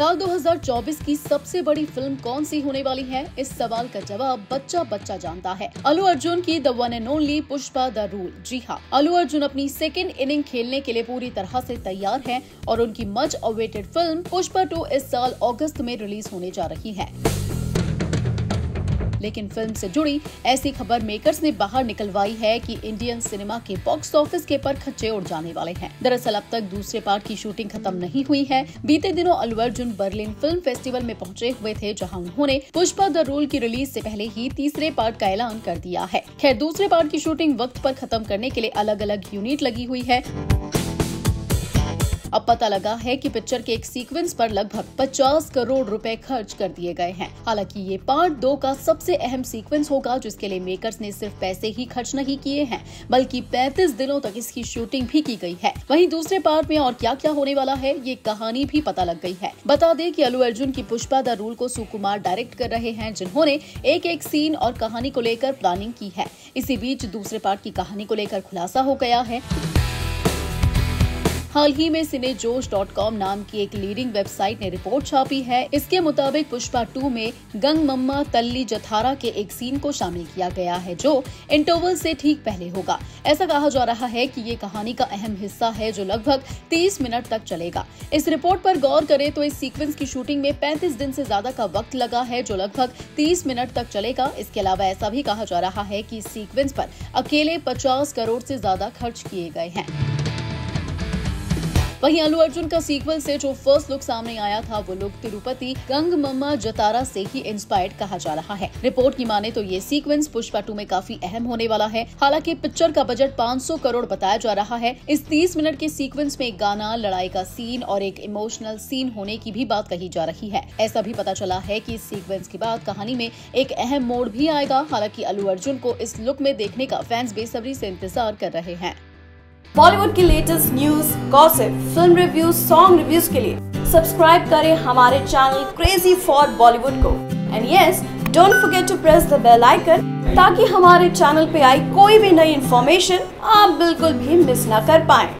साल 2024 की सबसे बड़ी फ़िल्म कौन सी होने वाली है? इस सवाल का जवाब बच्चा बच्चा जानता है। अलू अर्जुन की the one and only, Pushpa The Rule. जी हाँ अलू अर्जुन अपनी सेकेंड इनिंग खेलने के लिए पूरी तरह से तैयार हैं और उनकी much awaited film Pushpa two इस साल अगस्त में रिलीज़ होने जा रही है। लेकिन फ़िल्म से जुड़ी ऐसी खबर मेकर्स ने बाहर निकलवाई है कि इंडियन सिनेमा के बॉक्स ऑफ़िस के पर खच्चे उड़ जाने वाले हैं। दरअसल अब तक दूसरे पार्ट की शूटिंग खत्म नहीं हुई है। बीते दिनों Allu Arjun Berlin film festival में पहुँचे हुए थे, जहाँ उन्होंने पुष्पा द रोल की रिलीज़ से पहले ही तीसरे पार्ट का ऐलान कर दिया है। खैर, दूसरे पार्ट की शूटिंग वक्त पर खत्म करने के लिए अलग अलग यूनिट लगी हुई है। अब पता लगा है कि पिक्चर के एक सीक्वेंस पर लगभग 50 करोड़ रुपए खर्च कर दिए गए हैं। हालाँकि ये पार्ट दो का सबसे अहम सीक्वेंस होगा, जिसके लिए मेकर्स ने सिर्फ़ पैसे ही खर्च नहीं किए हैं, बल्कि 35 दिनों तक इसकी शूटिंग भी की गई है। वहीं दूसरे पार्ट में और क्या क्या होने वाला है, ये कहानी भी पता लग गई है। बता दें कि अल्लू अर्जुन की पुष्पा द रूल को सुकुमार डायरेक्ट कर रहे हैं, जिन्होंने एक एक सीन और कहानी को लेकर प्लानिंग की है। इसी बीच दूसरे पार्ट की कहानी को लेकर खुलासा हो गया है। हाल ही में सिने नाम की एक लीडिंग वेबसाइट ने रिपोर्ट छापी है। इसके मुताबिक पुष्पा टू में गंग मम्मा तल्ली जथारा के एक सीन को शामिल किया गया है, जो इंटरवल से ठीक पहले होगा। ऐसा कहा जा रहा है कि ये कहानी का अहम हिस्सा है, जो लगभग 30 मिनट तक चलेगा। इस रिपोर्ट पर गौर करें तो इस सीक्वेंस की शूटिंग में 35 दिन से ज़्यादा का वक्त लगा है, जो लगभग 30 मिनट तक चलेगा। इसके अलावा ऐसा भी कहा जा रहा है कि इस सीक्वेंस पर अकेले 50 करोड़ से ज़्यादा खर्च किए गए हैं। वहीं अल्लू अर्जुन का सीक्वल से जो फ़र्स्ट लुक सामने आया था, वो लुक तिरुपति गंग मम्मा जतारा से ही इंस्पायर्ड कहा जा रहा है। रिपोर्ट की माने तो ये सीक्वेंस पुष्पा टू में काफ़ी अहम होने वाला है। हालाँकि पिक्चर का बजट 500 करोड़ बताया जा रहा है। इस 30 मिनट के सीक्वेंस में एक गाना, लड़ाई का सीन और एक इमोशनल सीन होने की भी बात कही जा रही है। ऐसा भी पता चला है की इस सीक्वेंस के बाद कहानी में एक अहम मोड़ भी आएगा। हालाँकि अल्लू अर्जुन को इस लुक में देखने का फैंस बेसब्री से इंतज़ार कर रहे हैं। बॉलीवुड की latest news gossip film reviews song reviews के लिए सब्सक्राइब करें हमारे चैनल क्रेजी फॉर बॉलीवुड को। And yes don't forget to press the bell icon ताकि हमारे चैनल पे आई कोई भी नई इन्फॉर्मेशन आप बिल्कुल भी मिस ना कर पाएँ।